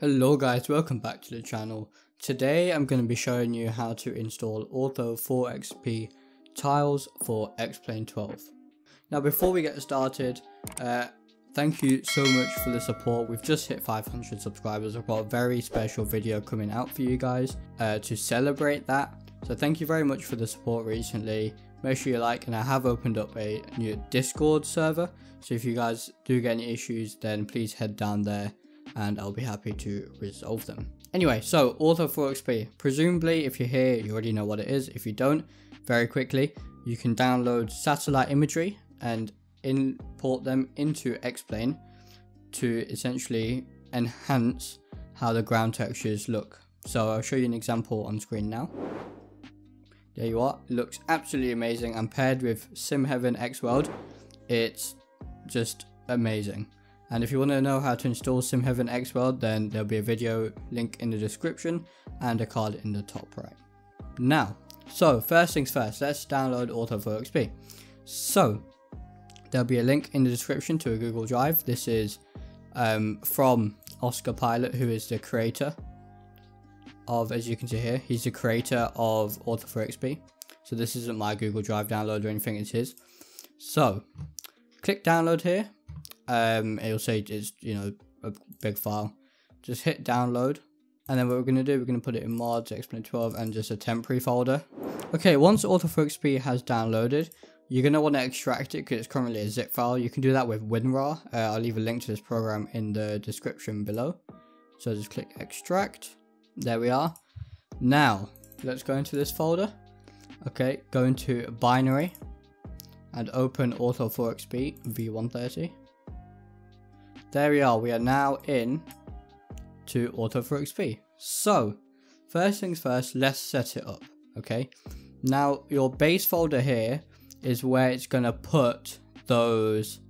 Hello guys, welcome back to the channel. Today I'm going to be showing you how to install Ortho4XP tiles for X-Plane 12. Now before we get started, uh, thank you so much for the support. We've just hit 500 subscribers. I've got a very special video coming out for you guys uh, to celebrate that. So thank you very much for the support recently. Make sure you like and I have opened up a new Discord server. So if you guys do get any issues then please head down there and I'll be happy to resolve them. Anyway, so Ortho4XP, Presumably, if you're here, you already know what it is. If you don't, very quickly, you can download satellite imagery and import them into X-Plane to essentially enhance how the ground textures look. So I'll show you an example on screen now. There you are. Looks absolutely amazing and paired with SimHeaven X World, it's just amazing. And if you want to know how to install SimHeaven X World, then there'll be a video link in the description and a card in the top right. Now, so first things first, let's download Ortho4XP. So, there'll be a link in the description to a Google Drive. This is um, from Oscar Pilote, who is the creator of, as you can see here, he's the creator of Ortho4XP. So this isn't my Google Drive download or anything, it's his. So, click download here um, it'll say it's, you know, a big file. Just hit download. And then what we're going to do, we're going to put it in mods, X-Plane 12, and just a temporary folder. Okay, once Ortho4XP has downloaded, you're going to want to extract it because it's currently a zip file. You can do that with WinRAR. Uh, I'll leave a link to this program in the description below. So just click extract. There we are. Now, let's go into this folder. Okay, go into binary and open Ortho4XP v130. There we are, we are now in to Ortho4XP. So, first things first, let's set it up, okay? Now, your base folder here is where it's going to put those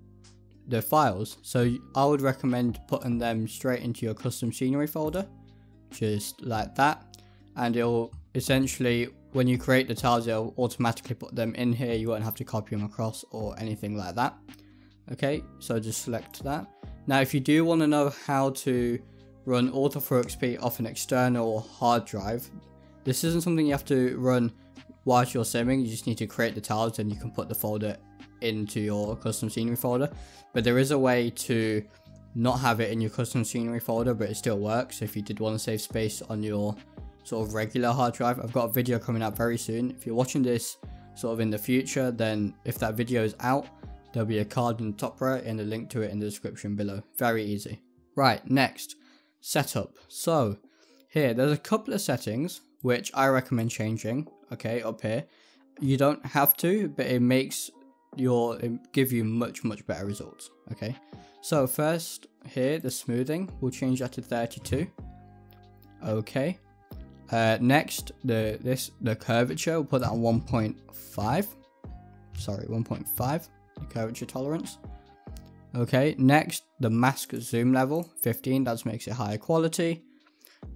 the files. So I would recommend putting them straight into your custom scenery folder, just like that. And it'll essentially, when you create the tiles, it'll automatically put them in here. You won't have to copy them across or anything like that. Okay, so just select that. Now, if you do want to know how to run Ortho4XP off an external hard drive, this isn't something you have to run whilst you're simming. You just need to create the tiles and you can put the folder into your custom scenery folder. But there is a way to not have it in your custom scenery folder, but it still works. So if you did want to save space on your sort of regular hard drive, I've got a video coming out very soon. If you're watching this sort of in the future, then if that video is out, There'll be a card in the top right and a link to it in the description below. Very easy. Right, next, setup. So, here, there's a couple of settings which I recommend changing, okay, up here. You don't have to, but it makes your, it give you much, much better results, okay. So first, here, the smoothing, we'll change that to 32. Okay. Uh, next, the this the curvature, we'll put that on 1.5. Sorry, 1.5 curvature tolerance. Okay, next, the mask zoom level, 15, that makes it higher quality.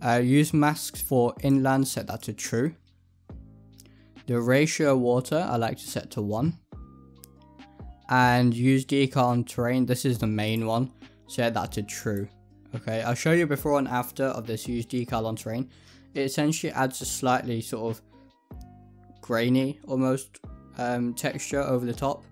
Uh, use masks for inland, set that to true. The ratio water, I like to set to 1. And use decal on terrain, this is the main one, set that to true. Okay, I'll show you before and after of this use decal on terrain. It essentially adds a slightly sort of grainy almost um, texture over the top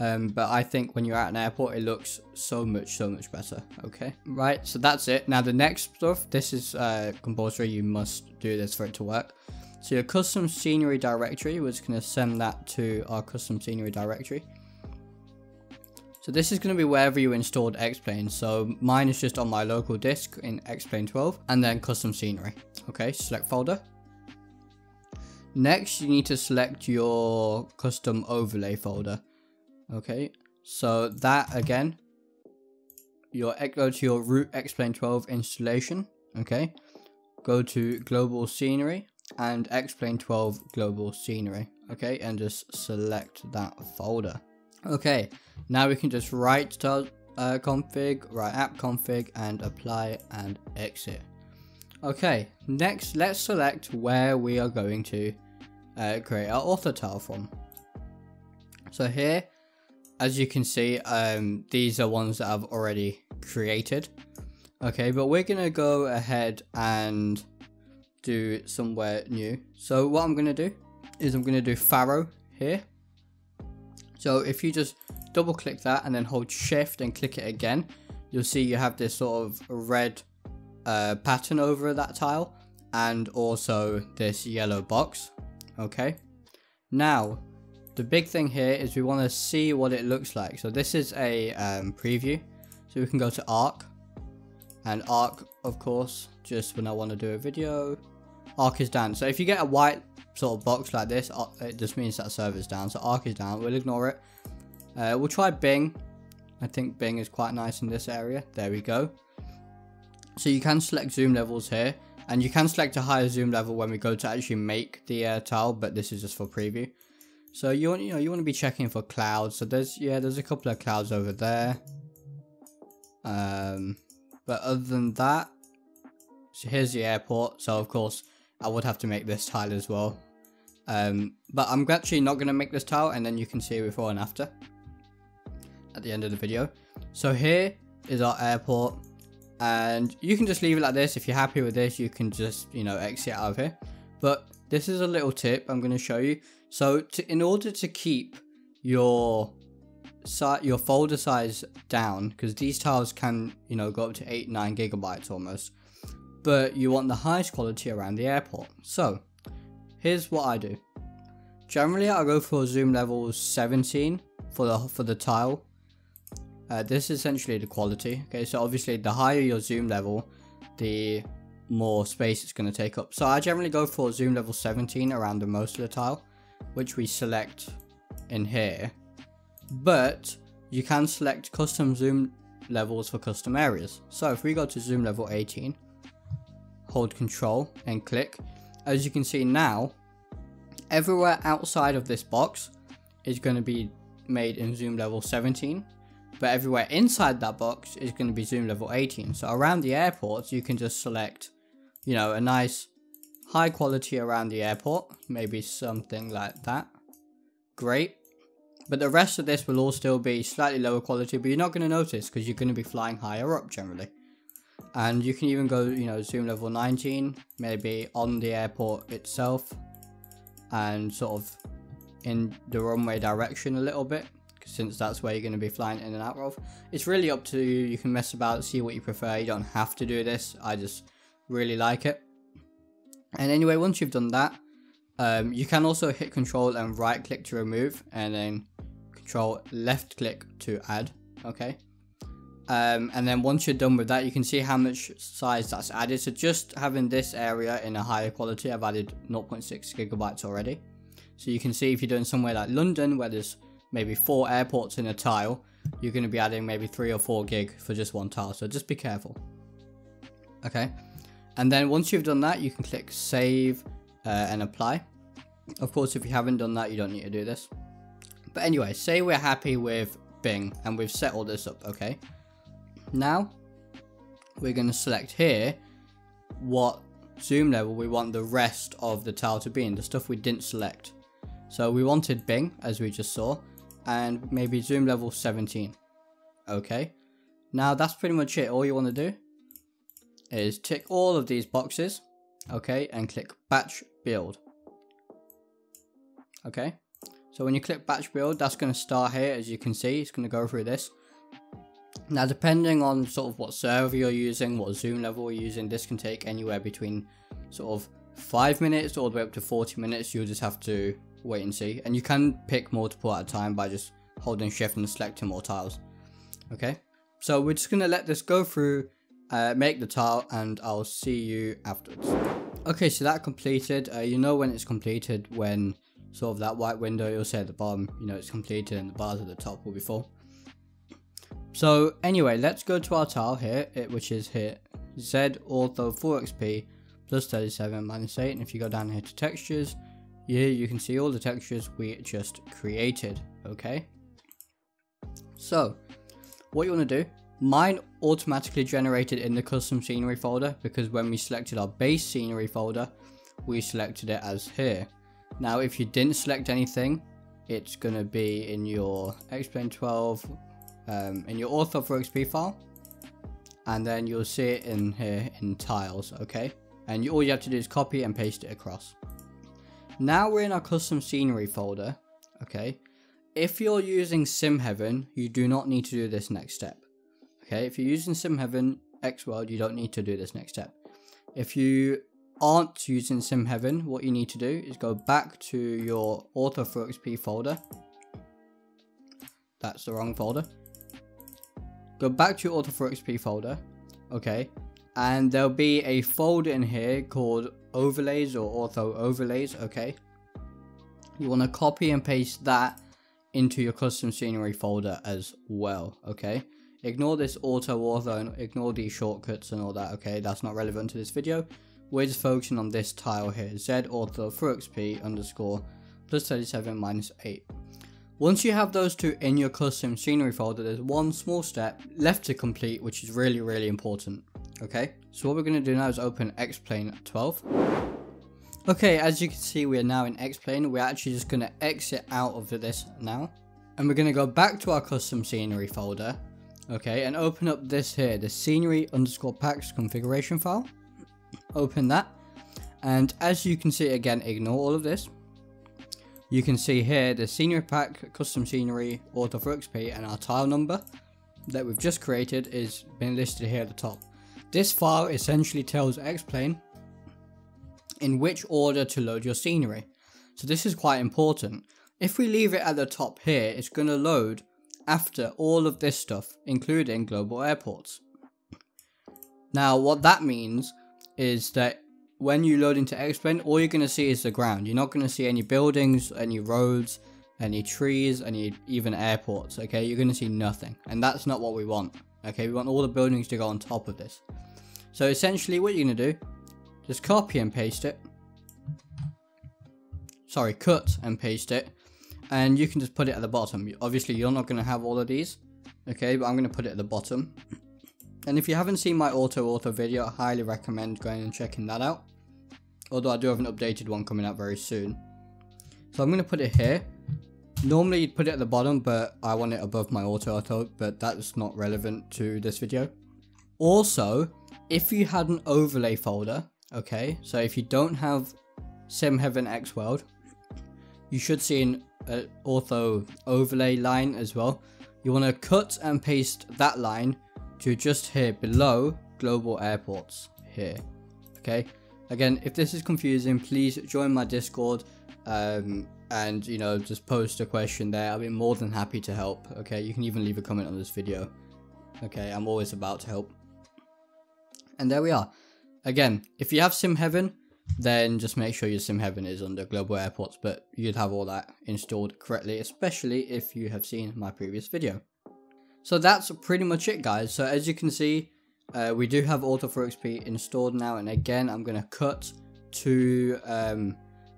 um, but I think when you're at an airport, it looks so much, so much better. Okay, right. So that's it. Now the next stuff, this is uh, compulsory. You must do this for it to work. So your custom scenery directory, we're just going to send that to our custom scenery directory. So this is going to be wherever you installed X-Plane. So mine is just on my local disk in X-Plane 12 and then custom scenery. Okay, select folder. Next, you need to select your custom overlay folder. Okay, so that again, your go to your root X-Plane 12 installation. Okay, go to global scenery and X-Plane 12 global scenery. Okay, and just select that folder. Okay, now we can just write uh, config, write app config, and apply and exit. Okay, next let's select where we are going to uh, create our ortho tile from. So here as you can see, um, these are ones that I've already created. Okay, but we're gonna go ahead and do somewhere new. So what I'm gonna do is I'm gonna do Faro here. So if you just double click that and then hold shift and click it again, you'll see you have this sort of red uh, pattern over that tile and also this yellow box. Okay. Now, the big thing here is we want to see what it looks like. So this is a um, preview. So we can go to Arc. And Arc, of course, just when I want to do a video, Arc is down. So if you get a white sort of box like this, it just means that server's down. So Arc is down. We'll ignore it. Uh, we'll try Bing. I think Bing is quite nice in this area. There we go. So you can select zoom levels here. And you can select a higher zoom level when we go to actually make the uh, tile, but this is just for preview. So you want you know you want to be checking for clouds. So there's yeah there's a couple of clouds over there. Um, but other than that, so here's the airport. So of course I would have to make this tile as well. Um, but I'm actually not going to make this tile and then you can see before and after at the end of the video. So here is our airport and you can just leave it like this. If you're happy with this, you can just, you know, exit out of here. But this is a little tip I'm going to show you. So to, in order to keep your your folder size down, because these tiles can, you know, go up to 8, 9 gigabytes almost. But you want the highest quality around the airport. So here's what I do. Generally, I go for zoom level 17 for the for the tile uh, this is essentially the quality. Okay, so obviously the higher your zoom level, the more space it's going to take up. So I generally go for zoom level 17 around the most of the tile, which we select in here. But you can select custom zoom levels for custom areas. So if we go to zoom level 18, hold control and click, as you can see now, everywhere outside of this box is going to be made in zoom level 17 but everywhere inside that box is going to be zoom level 18. So around the airport you can just select, you know, a nice high quality around the airport, maybe something like that. Great. But the rest of this will all still be slightly lower quality, but you're not going to notice because you're going to be flying higher up generally. And you can even go, you know, zoom level 19, maybe on the airport itself, and sort of in the runway direction a little bit since that's where you're going to be flying in and out of. It's really up to you. You can mess about, see what you prefer. You don't have to do this. I just really like it. And anyway, once you've done that, um, you can also hit control and right click to remove and then control left click to add. Okay. Um, and then once you're done with that, you can see how much size that's added. So just having this area in a higher quality, I've added 0.6 gigabytes already. So you can see if you're doing somewhere like London where there's maybe four airports in a tile, you're going to be adding maybe three or four gig for just one tile. So just be careful. Okay. And then once you've done that, you can click save uh, and apply. Of course, if you haven't done that, you don't need to do this. But anyway, say we're happy with Bing and we've set all this up, okay? Now, we're going to select here what zoom level we want the rest of the tile to be in, the stuff we didn't select. So we wanted Bing, as we just saw and maybe zoom level 17. Okay. Now that's pretty much it. All you want to do is tick all of these boxes. Okay. And click batch build. Okay. So when you click batch build, that's going to start here. As you can see, it's going to go through this. Now, depending on sort of what server you're using, what zoom level you're using, this can take anywhere between sort of 5 minutes all the way up to 40 minutes. You'll just have to wait and see. And you can pick multiple at a time by just holding shift and selecting more tiles. Okay, so we're just going to let this go through, uh, make the tile, and I'll see you afterwards. Okay, so that completed. Uh, you know when it's completed when sort of that white window you'll say at the bottom, you know it's completed and the bars at the top will be full. So anyway, let's go to our tile here, which is here, Z Ortho4XP plus 37 minus 8. And if you go down here to textures, here you can see all the textures we just created, okay? So, what you want to do, mine automatically generated in the custom scenery folder because when we selected our base scenery folder, we selected it as here. Now, if you didn't select anything, it's going to be in your X-Plane 12, um, in your Ortho4XP file. and then you'll see it in here in tiles, okay? And you, all you have to do is copy and paste it across. Now we're in our custom scenery folder, okay? If you're using SimHeaven, you do not need to do this next step. Okay, if you're using SimHeaven Xworld, you don't need to do this next step. If you aren't using SimHeaven, what you need to do is go back to your Ortho4XP folder. That's the wrong folder. Go back to your Ortho4XP folder, okay, and there'll be a folder in here called overlays or ortho overlays, okay. You want to copy and paste that into your custom scenery folder as well, okay. Ignore this auto and ignore these shortcuts and all that, okay, that's not relevant to this video. We're just focusing on this tile here, Z Ortho4XP underscore plus 37 minus 8. Once you have those two in your custom scenery folder, there's one small step left to complete, which is really, really important. Okay, so what we're going to do now is open X-Plane 12. Okay, as you can see, we are now in X-Plane. We're actually just going to exit out of this now. And we're going to go back to our custom scenery folder. Okay, and open up this here, the scenery underscore packs configuration file. Open that. And as you can see, again, ignore all of this you can see here the scenery pack, custom scenery, Ortho4XP and our tile number that we've just created is been listed here at the top. This file essentially tells Xplane in which order to load your scenery. So this is quite important. If we leave it at the top here, it's going to load after all of this stuff, including global airports. Now what that means is that when you load into Xplane, all you're going to see is the ground. You're not going to see any buildings, any roads, any trees, any even airports, okay? You're going to see nothing. And that's not what we want, okay? We want all the buildings to go on top of this. So essentially what you're going to do, just copy and paste it. Sorry, cut and paste it. And you can just put it at the bottom. Obviously, you're not going to have all of these, okay? But I'm going to put it at the bottom. And if you haven't seen my AutoOrtho video, I highly recommend going and checking that out. Although I do have an updated one coming out very soon. So I'm going to put it here. Normally you'd put it at the bottom, but I want it above my AutoOrtho, but that's not relevant to this video. Also, if you had an overlay folder, okay, so if you don't have Sim Heaven X World, you should see an uh, ortho overlay line as well. You want to cut and paste that line to just here below global airports here okay? Again if this is confusing please join my discord um, and you know just post a question there. I'll be more than happy to help okay? You can even leave a comment on this video okay? I'm always about to help. And there we are. Again if you have SimHeaven then just make sure your sim heaven is under global airports but you'd have all that installed correctly especially if you have seen my previous video so that's pretty much it guys. So as you can see, uh, we do have Ortho4XP installed now. And again, I'm going to cut to um,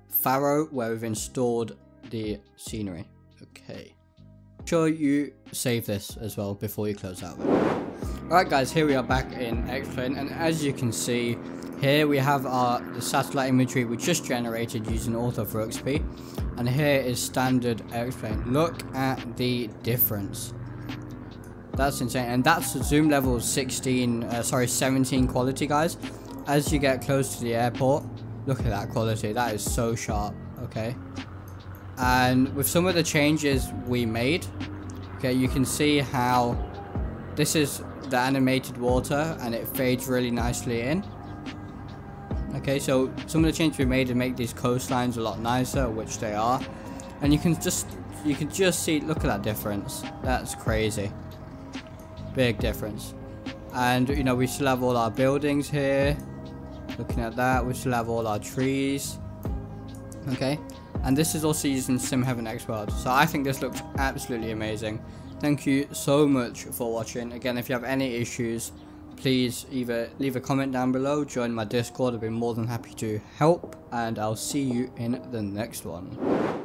Faro where we've installed the scenery. Okay. Sure you save this as well before you close out. Alright guys, here we are back in Xplane and as you can see, here we have our the satellite imagery we just generated using Ortho4XP and here is standard Xplane. Look at the difference. That's insane. And that's the zoom level 16, uh, sorry, 17 quality, guys. As you get close to the airport, look at that quality. That is so sharp, okay? And with some of the changes we made, okay, you can see how this is the animated water and it fades really nicely in. Okay, so some of the changes we made to make these coastlines a lot nicer, which they are. And you can just, you can just see, look at that difference. That's crazy. Big difference. And, you know, we still have all our buildings here. Looking at that, we still have all our trees. Okay. And this is also using SimHeaven X World. So I think this looks absolutely amazing. Thank you so much for watching. Again, if you have any issues, please either leave a comment down below, join my Discord. I'd be more than happy to help. And I'll see you in the next one.